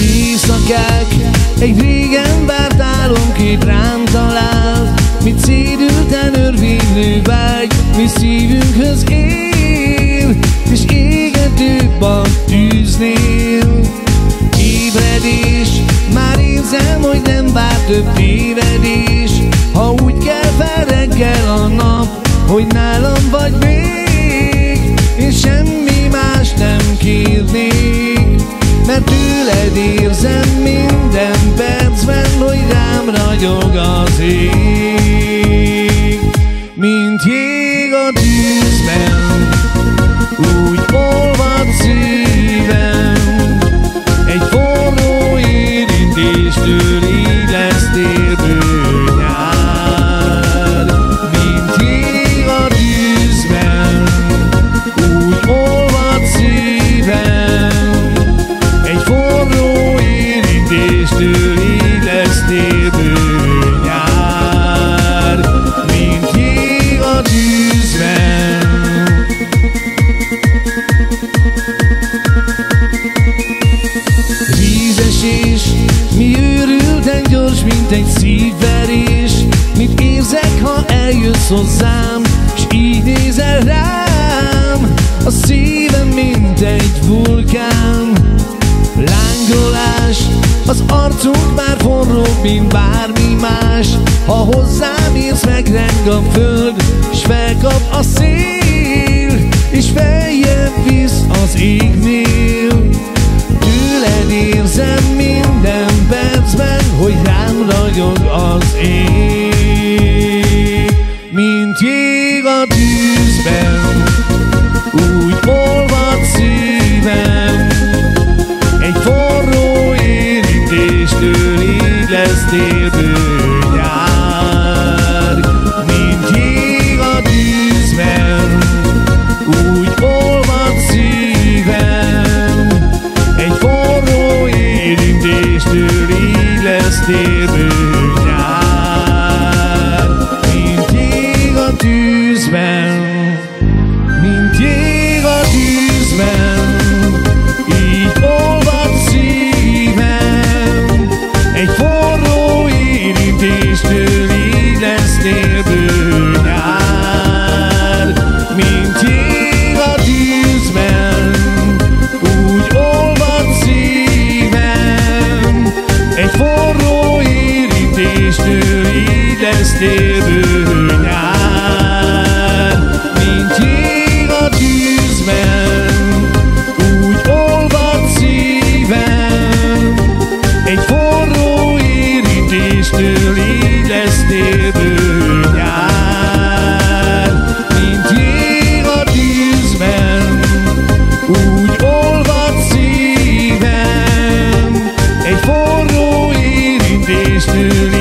Éjszakák, egy régen várt álomkép rám talál. Mit szédülten örvénylő vágy, mi szívünkhöz él És égetőbb a tűznél. Ébredés, már érzem, hogy nem vár több tévedés. Ha úgy hogy nálam vagy még És semmi más nem kérnék Mert tőled érzem minden percben, hogy rám ragyog az ég. Mint jég a tűzben, egy szívverés Mit érzek, ha eljössz hozzám, s így nézel rám? A szívem, mint egy vulkán. Lángolás, az arcunk már forróbb, mint bármi más. Ha hozzám érsz, megreng a föld, s felkap a szél És feljebb visz az égnél ragyog az ég Mint jég a tűzben, úgy olvad szívem. Egy forró érintéstől élesztél bőnyár Mint jég a Egy forró érintéstől élesztél bőnyár érintéstől élesztél bőnyár, mint jég a tűzben, úgy olvad szívem. Egy forró érintéstől élesztél bőnyár, teremtéstől így lesztél bő nyár, mint jég a tűzben, úgy olvad szívem, egy forró érintéstől